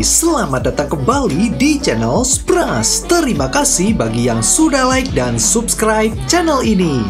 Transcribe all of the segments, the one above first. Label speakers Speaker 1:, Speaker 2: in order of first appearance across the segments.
Speaker 1: selamat datang kembali di channel Spras. Terima kasih bagi yang sudah like dan subscribe channel ini.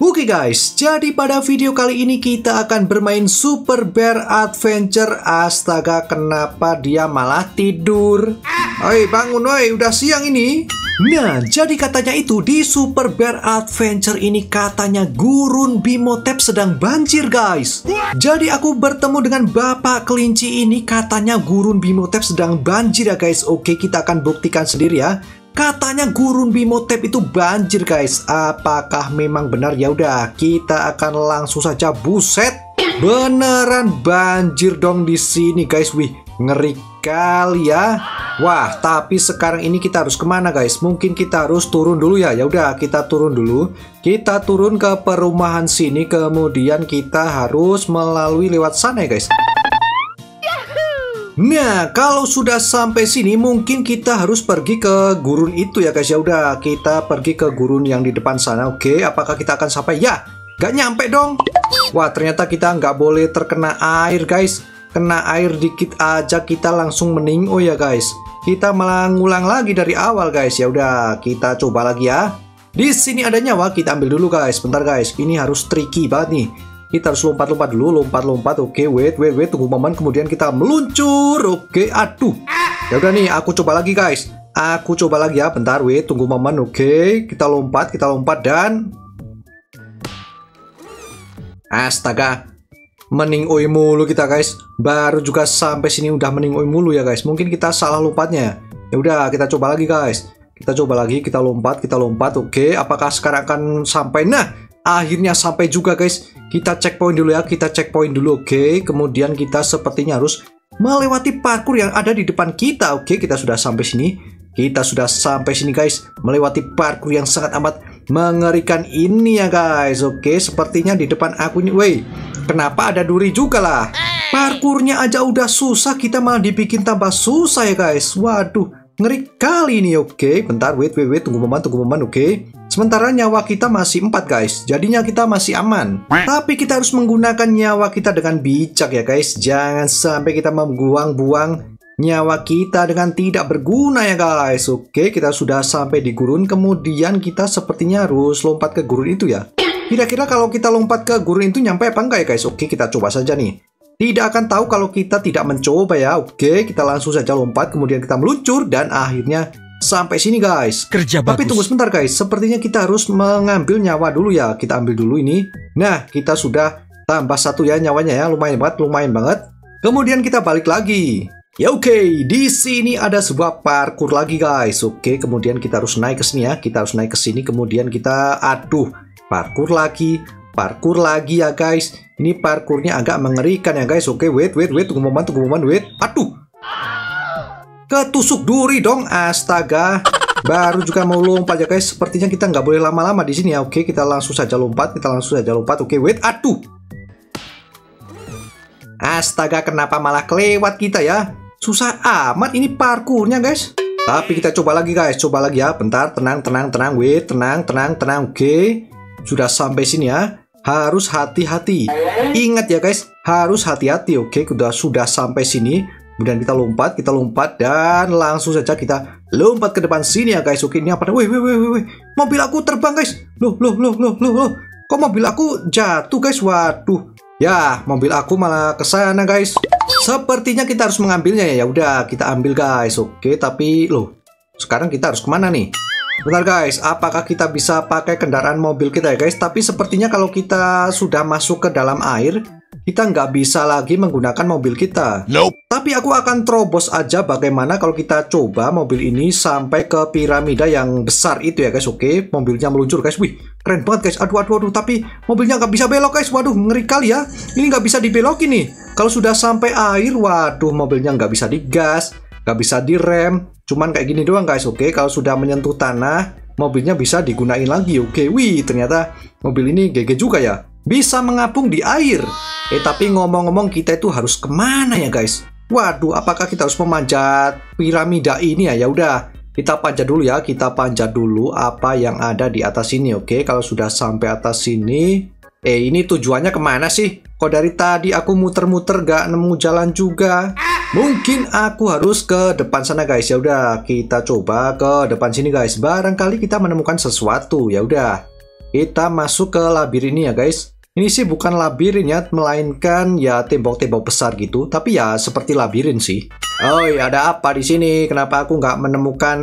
Speaker 1: Oke guys, jadi pada video kali ini kita akan bermain Super Bear Adventure. Astaga, kenapa dia malah tidur? Oi, bangun woi, udah siang ini. Nah, jadi katanya itu di Super Bear Adventure ini katanya gurun Bimotep sedang banjir guys. Jadi aku bertemu dengan Bapak Kelinci ini katanya gurun Bimotep sedang banjir ya guys. Oke, kita akan buktikan sendiri ya. Katanya gurun Bimotep itu banjir guys. Apakah memang benar? Ya udah, kita akan langsung saja buset. Beneran banjir dong di sini guys. Wih, ngeri kali ya. Wah, tapi sekarang ini kita harus ke mana guys? Mungkin kita harus turun dulu ya. Ya udah, kita turun dulu. Kita turun ke perumahan sini, kemudian kita harus melalui lewat sana ya guys. Nah, kalau sudah sampai sini mungkin kita harus pergi ke gurun itu ya guys. Ya udah, kita pergi ke gurun yang di depan sana. Oke, apakah kita akan sampai? Ya, nggak nyampe dong. Wah, ternyata kita nggak boleh terkena air guys. Kena air dikit aja kita langsung mening. Oh ya guys, kita malah ngulang lagi dari awal guys. Ya udah, kita coba lagi ya. Di sini ada nyawa, kita ambil dulu guys. Bentar guys, ini harus tricky banget nih. Kita harus lompat-lompat dulu, lompat-lompat. Oke, wait, wait, wait, tunggu momen. Kemudian kita meluncur. Oke, aduh. Ya udah nih, aku coba lagi guys. Aku coba lagi ya. Bentar, wait, tunggu momen. Oke, kita lompat, kita lompat dan Astaga, mening oi mulu kita guys. Baru juga sampai sini udah mening oi mulu ya guys. Mungkin kita salah lompatnya. Ya udah, kita coba lagi guys. Kita coba lagi, kita lompat, kita lompat. Oke, apakah sekarang akan sampai? Nah, akhirnya sampai juga guys. Kita checkpoint dulu ya, kita checkpoint dulu. Oke, kemudian kita sepertinya harus melewati parkur yang ada di depan kita. Oke, kita sudah sampai sini. Kita sudah sampai sini guys, melewati parkur yang sangat amat mengerikan ini ya guys. Oke, sepertinya di depan aku ini, woi, kenapa ada duri juga lah? Parkurnya aja udah susah, kita malah dibikin tambah susah ya guys. Waduh, ngeri kali ini. Oke, bentar, wait, wait, wait, tunggu momen, tunggu momen. Oke. Sementara nyawa kita masih 4 guys, jadinya kita masih aman. Tapi kita harus menggunakan nyawa kita dengan bijak ya guys. Jangan sampai kita membuang-buang nyawa kita dengan tidak berguna ya guys. Oke, kita sudah sampai di gurun, kemudian kita sepertinya harus lompat ke gurun itu ya. Kira-kira kalau kita lompat ke gurun itu nyampe apa enggak ya guys? Oke, kita coba saja nih. Tidak akan tahu kalau kita tidak mencoba ya. Oke, kita langsung saja lompat, kemudian kita meluncur dan akhirnya sampai sini guys.
Speaker 2: Kerja
Speaker 1: Tapi
Speaker 2: bagus.
Speaker 1: tunggu sebentar guys, sepertinya kita harus mengambil nyawa dulu ya. Kita ambil dulu ini. Nah, kita sudah tambah satu ya nyawanya ya, lumayan banget, lumayan banget. Kemudian kita balik lagi. Ya oke, di sini ada sebuah parkur lagi guys. Oke, kemudian kita harus naik ke sini ya. Kita harus naik ke sini, kemudian kita aduh, parkur lagi, parkur lagi ya guys. Ini parkurnya agak mengerikan ya guys. Oke, wait, wait, wait, tunggu momen, tunggu momen, wait. Aduh, ketusuk duri dong astaga. Baru juga mau lompat ya guys. Sepertinya kita nggak boleh lama-lama di sini ya. Oke kita langsung saja lompat kita langsung saja lompat. Oke wait. Aduh. Astaga kenapa malah kelewat kita ya? Susah amat ini parkurnya guys. Tapi kita coba lagi guys. Coba lagi ya. Bentar tenang tenang tenang. Wait tenang tenang tenang. Oke sudah sampai sini ya harus hati-hati ingat ya guys harus hati-hati oke sudah sudah sampai sini Kemudian kita lompat, kita lompat dan langsung saja kita lompat ke depan sini ya guys. Oke, ini apa? Wih, wih, wih, wih. Mobil aku terbang guys. Loh, loh, loh, loh, loh, loh. Kok mobil aku jatuh guys? Waduh. Ya, mobil aku malah ke sana guys. Sepertinya kita harus mengambilnya ya. Ya udah, kita ambil guys. Oke, tapi loh, sekarang kita harus ke mana nih? Bentar guys, apakah kita bisa pakai kendaraan mobil kita ya guys? Tapi sepertinya kalau kita sudah masuk ke dalam air, kita nggak bisa lagi menggunakan mobil kita.
Speaker 2: Nope.
Speaker 1: Tapi aku akan terobos aja bagaimana kalau kita coba mobil ini sampai ke piramida yang besar itu ya guys. Oke, mobilnya meluncur guys. Wih, keren banget guys. Aduh, aduh, aduh. Tapi mobilnya nggak bisa belok guys. Waduh, ngeri kali ya. Ini nggak bisa dibelokin nih. Kalau sudah sampai air, waduh, mobilnya nggak bisa digas, nggak bisa direm. Cuman kayak gini doang guys. Oke, kalau sudah menyentuh tanah, mobilnya bisa digunain lagi. Oke, wih, ternyata mobil ini GG juga ya. Bisa mengapung di air. Eh, tapi ngomong-ngomong kita itu harus ke mana ya guys? Waduh, apakah kita harus memanjat piramida ini ya? Ya udah, kita panjat dulu ya. Kita panjat dulu apa yang ada di atas sini, oke? Kalau sudah sampai atas sini, eh ini tujuannya ke mana sih? Kok dari tadi aku muter-muter gak nemu jalan juga? Mungkin aku harus ke depan sana guys. Ya udah, kita coba ke depan sini guys. Barangkali kita menemukan sesuatu. Ya udah. Kita masuk ke labirin ini ya guys. Ini sih bukan labirin ya, melainkan ya tembok-tembok besar gitu. Tapi ya seperti labirin sih. Oh ada apa di sini? Kenapa aku nggak menemukan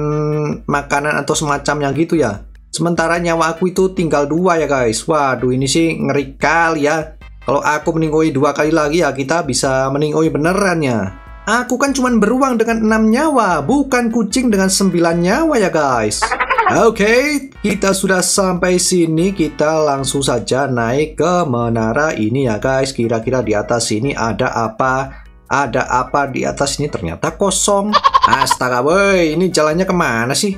Speaker 1: makanan atau semacam yang gitu ya? Sementara nyawa aku itu tinggal dua ya guys. Waduh ini sih ngeri kali ya. Kalau aku meninggoy dua kali lagi ya kita bisa meninggoy beneran ya. Aku kan cuma beruang dengan enam nyawa, bukan kucing dengan sembilan nyawa ya guys. Oke, okay, kita sudah sampai sini. Kita langsung saja naik ke menara ini ya guys. Kira-kira di atas sini ada apa? Ada apa di atas ini? Ternyata kosong. Astaga, boy. Ini jalannya ke mana sih?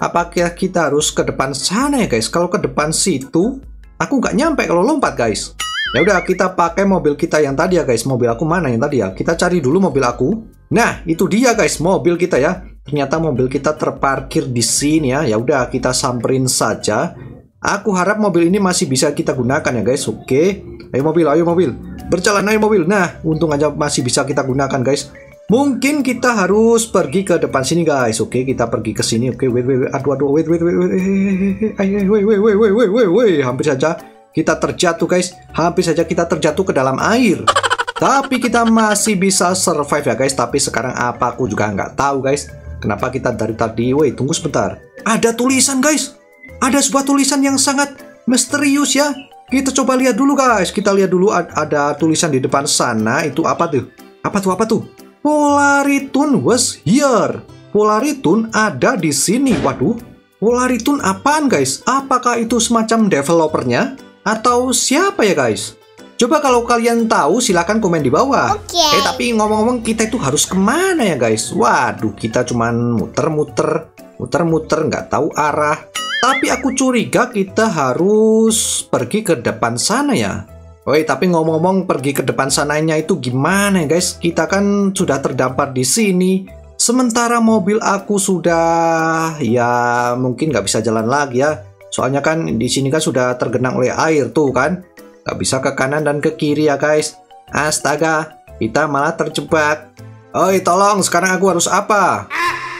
Speaker 1: Apakah kita harus ke depan sana ya guys? Kalau ke depan situ, aku nggak nyampe kalau lompat guys. Ya udah kita pakai mobil kita yang tadi ya guys. Mobil aku mana yang tadi ya? Kita cari dulu mobil aku. Nah, itu dia guys, mobil kita ya. Ternyata mobil kita terparkir di sini ya. Ya udah kita samperin saja. Aku harap mobil ini masih bisa kita gunakan ya guys. Oke. Ayo mobil, ayo mobil. Berjalan ayo mobil. Nah, untung aja masih bisa kita gunakan guys. Mungkin kita harus pergi ke depan sini guys. Oke, kita pergi ke sini. Oke, wait wait wait. Aduh aduh wait wait wait wait. Ayo wait wait wait wait wait wait wait. Hampir saja kita terjatuh guys. Hampir saja kita terjatuh ke dalam air. Tapi kita masih bisa survive ya guys. Tapi sekarang apa aku juga nggak tahu guys. Kenapa kita dari tadi? Woi, tunggu sebentar. Ada tulisan, guys. Ada sebuah tulisan yang sangat misterius ya. Kita coba lihat dulu, guys. Kita lihat dulu ada tulisan di depan sana. Itu apa tuh? Apa tuh? Apa tuh? Polaritun was here. Polaritun ada di sini. Waduh. Polaritun apaan, guys? Apakah itu semacam developernya? Atau siapa ya, guys? Coba kalau kalian tahu silahkan komen di bawah. Okay. Eh tapi ngomong-ngomong kita itu harus ke mana ya guys? Waduh kita cuman muter-muter, muter-muter nggak tahu arah. Tapi aku curiga kita harus pergi ke depan sana ya. Woi tapi ngomong-ngomong pergi ke depan sananya itu gimana ya guys? Kita kan sudah terdampar di sini. Sementara mobil aku sudah ya mungkin nggak bisa jalan lagi ya. Soalnya kan di sini kan sudah tergenang oleh air tuh kan. Gak bisa ke kanan dan ke kiri ya guys. Astaga, kita malah terjebak. Oi, tolong, sekarang aku harus apa?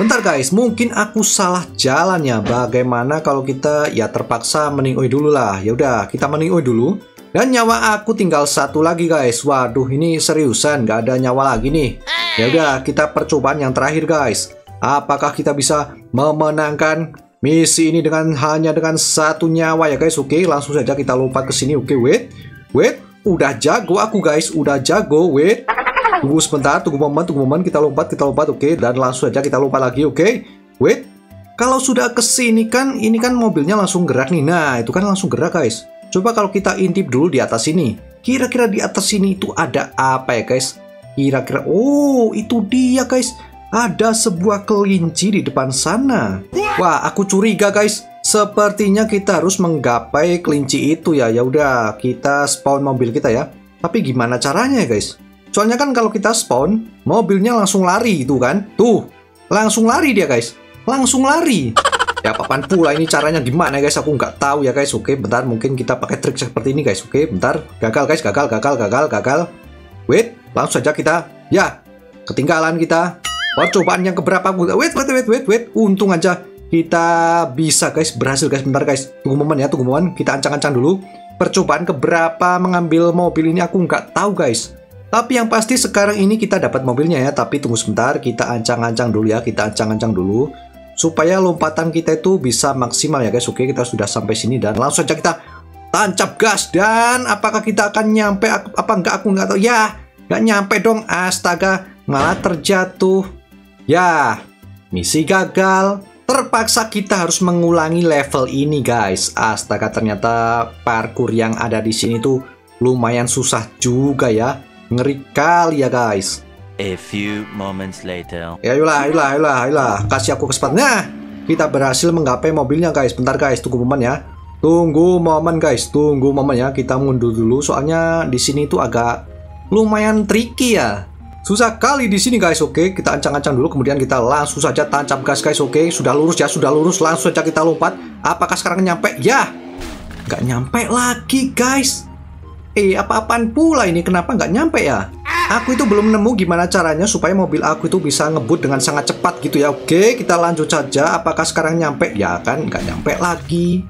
Speaker 1: Bentar guys, mungkin aku salah jalan ya. Bagaimana kalau kita ya terpaksa meningoi dulu lah. Ya udah, kita meningoi dulu. Dan nyawa aku tinggal satu lagi guys. Waduh, ini seriusan, gak ada nyawa lagi nih. Ya udah, kita percobaan yang terakhir guys. Apakah kita bisa memenangkan Misi ini dengan hanya dengan satu nyawa ya guys. Oke, langsung saja kita lompat ke sini. Oke, wait. Wait, udah jago aku guys, udah jago. Wait. Tunggu sebentar, tunggu momen, tunggu momen kita lompat, kita lompat. Oke, dan langsung saja kita lompat lagi. Oke. Wait. Kalau sudah ke sini kan ini kan mobilnya langsung gerak nih. Nah, itu kan langsung gerak guys. Coba kalau kita intip dulu di atas sini. Kira-kira di atas sini itu ada apa ya guys? Kira-kira oh, itu dia guys ada sebuah kelinci di depan sana. Wah, aku curiga guys. Sepertinya kita harus menggapai kelinci itu ya. Ya udah, kita spawn mobil kita ya. Tapi gimana caranya ya guys? Soalnya kan kalau kita spawn, mobilnya langsung lari itu kan. Tuh, langsung lari dia guys. Langsung lari. Ya papan pula ini caranya gimana guys? Aku nggak tahu ya guys. Oke, bentar mungkin kita pakai trik seperti ini guys. Oke, bentar. Gagal guys, gagal, gagal, gagal, gagal. Wait, langsung saja kita. Ya, ketinggalan kita. Percobaan yang keberapa? Wait, wait, wait, wait, wait. Untung aja kita bisa guys, berhasil guys. Bentar guys, tunggu momen ya, tunggu momen. Kita ancang-ancang dulu. Percobaan keberapa mengambil mobil ini aku nggak tahu guys. Tapi yang pasti sekarang ini kita dapat mobilnya ya. Tapi tunggu sebentar, kita ancang-ancang dulu ya. Kita ancang-ancang dulu. Supaya lompatan kita itu bisa maksimal ya guys. Oke, kita sudah sampai sini dan langsung saja kita tancap gas. Dan apakah kita akan nyampe? Apa enggak? Aku nggak tahu. Ya, nggak nyampe dong. Astaga, malah terjatuh. Ya, misi gagal. Terpaksa kita harus mengulangi level ini, guys. Astaga, ternyata parkour yang ada di sini tuh lumayan susah juga ya. Ngeri kali ya, guys.
Speaker 2: A few moments later.
Speaker 1: Ya, ayolah, ayolah, ayolah, ayolah. Kasih aku kesempatan. Nah, kita berhasil menggapai mobilnya, guys. Bentar, guys. Tunggu momen ya. Tunggu momen, guys. Tunggu momen ya. Kita mundur dulu. Soalnya di sini tuh agak lumayan tricky ya. Susah kali di sini guys, oke. Kita ancang-ancang dulu, kemudian kita langsung saja tancap gas guys, oke. Sudah lurus ya, sudah lurus. Langsung saja kita lompat. Apakah sekarang nyampe? Ya, nggak nyampe lagi guys. Eh, apa-apaan pula ini? Kenapa nggak nyampe ya? Aku itu belum nemu gimana caranya supaya mobil aku itu bisa ngebut dengan sangat cepat gitu ya. Oke, kita lanjut saja. Apakah sekarang nyampe? Ya kan, nggak nyampe lagi.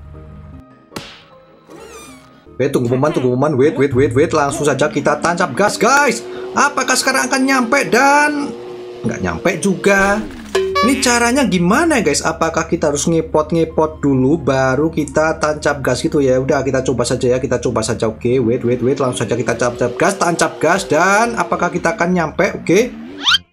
Speaker 1: Wait, tunggu momen, tunggu momen. Wait, wait, wait, wait. Langsung saja kita tancap gas, guys. Apakah sekarang akan nyampe dan nggak nyampe juga? Ini caranya gimana guys? Apakah kita harus ngepot-ngepot dulu baru kita tancap gas gitu ya? Udah kita coba saja ya, kita coba saja. Oke, wait, wait, wait. Langsung saja kita tancap gas, tancap gas dan apakah kita akan nyampe? Oke.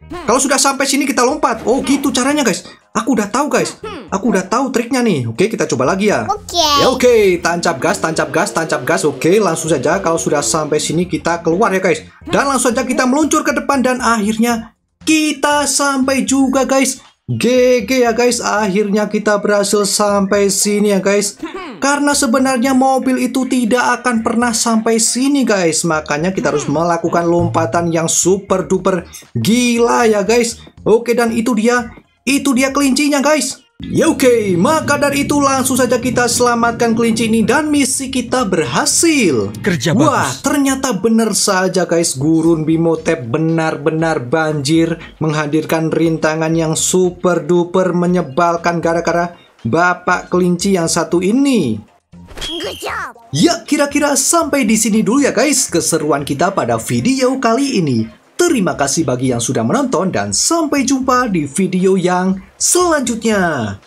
Speaker 1: Kalau sudah sampai sini kita lompat. Oh, gitu caranya guys. Aku udah tahu guys. Aku udah tahu triknya nih. Oke, kita coba lagi ya.
Speaker 3: Oke.
Speaker 1: Ya oke, tancap gas, tancap gas, tancap gas. Oke, langsung saja kalau sudah sampai sini kita keluar ya guys. Dan langsung saja kita meluncur ke depan dan akhirnya kita sampai juga guys. GG ya guys, akhirnya kita berhasil sampai sini ya guys. Karena sebenarnya mobil itu tidak akan pernah sampai sini guys. Makanya kita harus melakukan lompatan yang super duper gila ya guys. Oke dan itu dia, itu dia kelincinya guys. Ya oke, maka dari itu langsung saja kita selamatkan kelinci ini dan misi kita berhasil.
Speaker 4: Kerja
Speaker 1: Wah,
Speaker 4: bagus.
Speaker 1: ternyata benar saja guys, Gurun Bimotep benar-benar banjir menghadirkan rintangan yang super duper menyebalkan gara-gara bapak kelinci yang satu ini.
Speaker 3: Good job.
Speaker 1: Ya, kira-kira sampai di sini dulu ya guys keseruan kita pada video kali ini. Terima kasih bagi yang sudah menonton dan sampai jumpa di video yang selanjutnya.